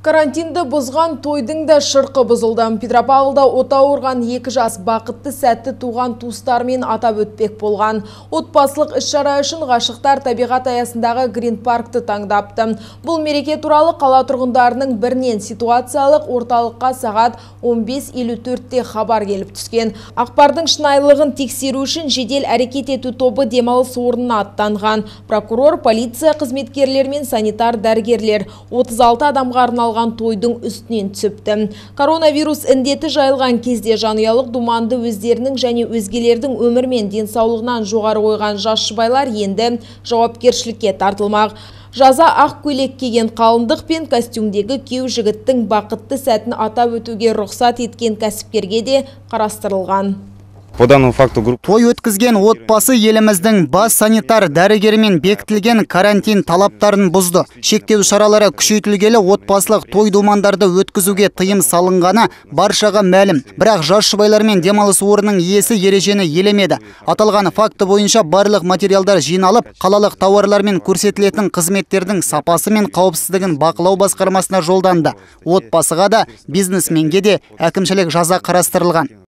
Карантинді бұзған тойдың да шырқы бұзылды. Петропавлда ота ауырған екі жас бақытты сәтті туған туыстармен атап өтпек болған. Отбасылық іс-шара үшін ғашықтар табиғат аясындағы Грин паркты таңдапты. Бұл мереке туралы қала тұрғындарының бірінен ситуациялық орталыққа сағат 15.54-те хабар келіп түскен. Ақпардың шынайылығын тексеру үшін жедел әрекет ету тобы демалыс орнына аттанған. Прокурор, полиция қызметкерлер мен санитар дәрігерлер 36 адамға арналған алған тойдың үстінен түсіпті. Коронавирус індеті жайылған кезде жанұялық думанды өздерінің және өзгелердің өмір мен денсаулығынан жоғары қойған жас жұбайлар енді жауапкершілікке тартылмақ. Жаза ақ көйлек киген қалындық пен костюмдегі кеу жігіттің бақытты сәтін атап өтуге рұқсат еткен кәсіпкерге де қарастырылған. По данному факту той өткізген отбасы еліміздің бас санитар дәрігерімен бекітілген карантин талаптарын бұзды. Шектеу шаралары күшейтілгелі отбасылық той думандарды өткізуге тыйым салынғаны баршаға мәлім. Бірақ жас жұбайлармен демалыс орнының иесі ережені елемеді. Аталған факты бойынша барлық материалдар жиналып, қалалық тауарлармен көрсетілетін қызметтердің сапасы мен қауіпсіздігін бақылау басқармасына жолданды. Отбасыға да, бизнесменге де әкімшілік жаза қарастырылған.